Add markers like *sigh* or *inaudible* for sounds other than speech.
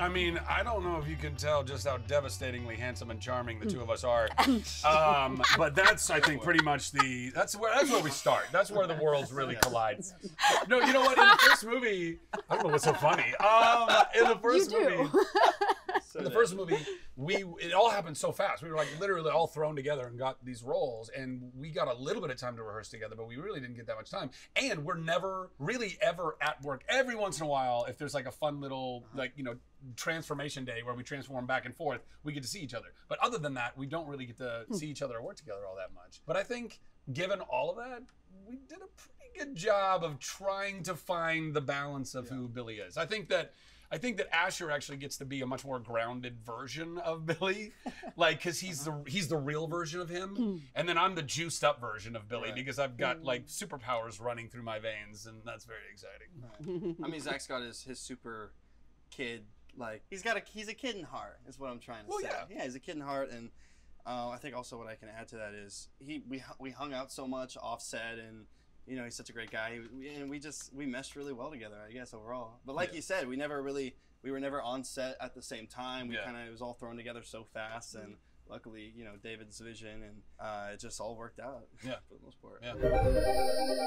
I mean, I don't know if you can tell just how devastatingly handsome and charming the two of us are. *laughs* Um, but that's, I think, pretty much the that's where that's where we start. That's where the worlds really collide. No, you know what? In the first movie, I don't know what's so funny. Um, in the first You do. movie, *laughs* in the first movie, we it all happened so fast. We were like literally all thrown together and got these roles, and we got a little bit of time to rehearse together, but we really didn't get that much time. And we're never really ever at work. Every once in a while, if there's like a fun little like you know transformation day where we transform back and forth, we get to see each other. But other than that, we don't really get to hmm. see each other or work together all that much. But I think given all of that, we did a pretty good job of trying to find the balance of who Billy is. I think that I think that Asher actually gets to be a much more grounded version of Billy, *laughs* like because he's the he's the real version of him, and then I'm the juiced up version of Billy Right. because I've got like superpowers running through my veins, and that's very exciting. *laughs* I mean, Zach's got his his super kid like he's got a he's a kid in heart is what I'm trying to Well, say. yeah. yeah, he's a kid in heart, and uh, I think also what I can add to that is he we we hung out so much offset and. You know he's such a great guy, He- and we just we meshed really well together. I guess overall, but like Yeah. you said, we never really we were never on set at the same time. We Yeah. kind of it was all thrown together so fast, and luckily, you know, David's vision and uh, it just all worked out. Yeah. *laughs* for the most part. Yeah.